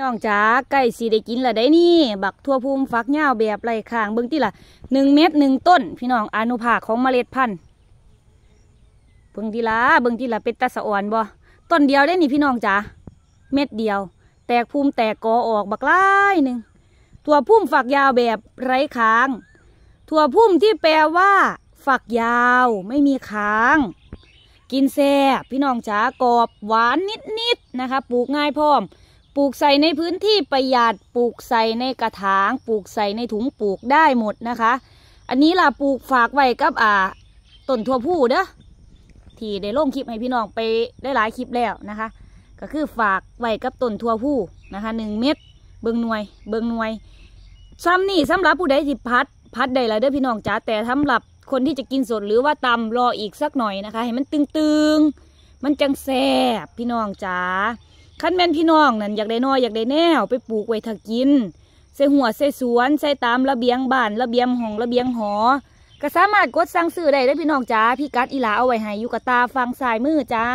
น้องจ๋าไก่สีได้กินละได้นี่ บักทั่วภูมิฟักยาวแบบไรข้างเบิ้งที่ละหนึ่งเม็ดหนึ่งต้น พี่น้องอนุภาคของเมล็ดพันธุ์เบิ้งทีละเบิ้งทีละเป็นตาสะอ่อนบ่ต้นเดียวได้นี่พี่น้องจ๋าเม็ดเดียว แตกภูมิแตกกอออกบักไล่หนึ่งถั่วพุ่มฝักยาวแบบไร้ค้างถั่วพุ่มที่แปลว่า ฝักยาวไม่มีค้าง กินแซ่บพี่น้องจ๋ากรอบหวานนิดๆนะคะ ปลูกง่ายพร้อม ปลูกใส่ในพื้นที่ประหยัดปลูกใส่ในกระถางปลูกใส่ในถุงปลูกได้หมดนะคะ อันนี้ล่ะปลูกฝากไว้กับอ่าต้นทั่วผู้เด้อที่ได้ลงคลิปให้พี่น้องไปได้หลายคลิปแล้วนะคะ ก็คือฝากไว้กับต้นทั่วผู้นะคะหนึ่งเม็ดเบิงหน่วย เบิงหน่วยซ้ำนี่สำหรับผู้ใดที่พัด พัดได้แล้วเด้อพี่น้องจ๋าแต่สำหรับคนที่จะกินสดหรือว่าตำรออีกสักหน่อยนะคะ ให้มันตึงๆ มันจังแซ่บพี่น้องจ๋า ขั้นแม่นพี่น้องนั่นอยากได้น้อยอยากได้แนวไปปลูกไว้ถักกินใส่หัวใส่สวนใส่ตามระเบียงบ้านระเบียงห้องระเบียงหอ ก็สามารถกดสั่งซื้อได้เด้พี่น้องจ้าพี่กัดอีหลาเอาไว้ให้อยู่กับตาฟังสายมือจ้า